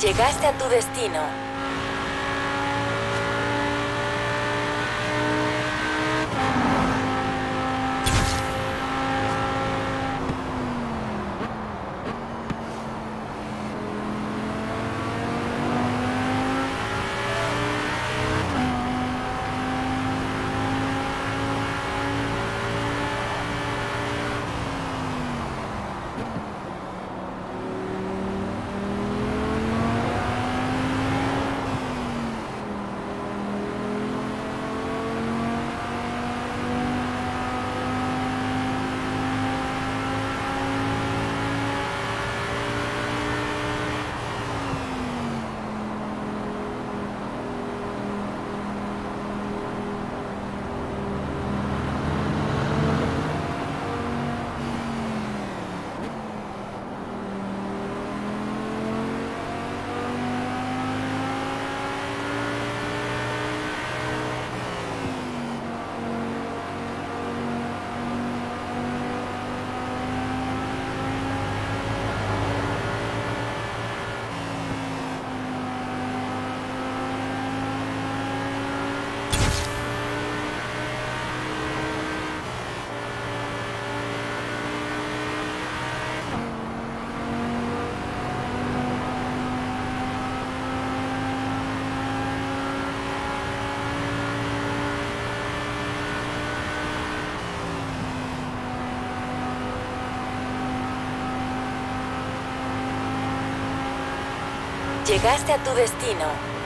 Llegaste a tu destino. Llegaste a tu destino.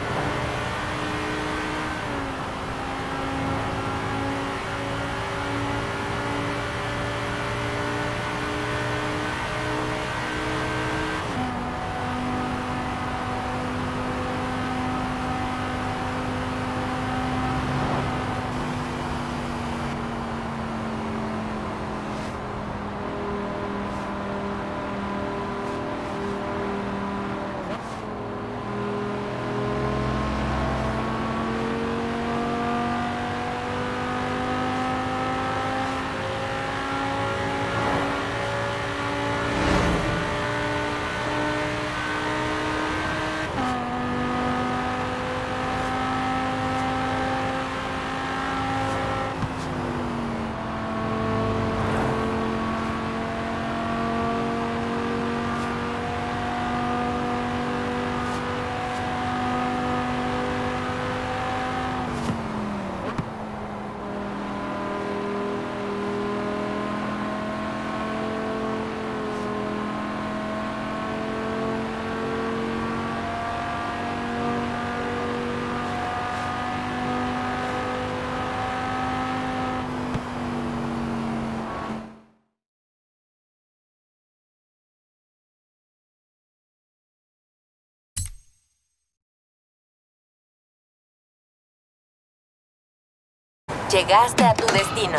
Llegaste a tu destino.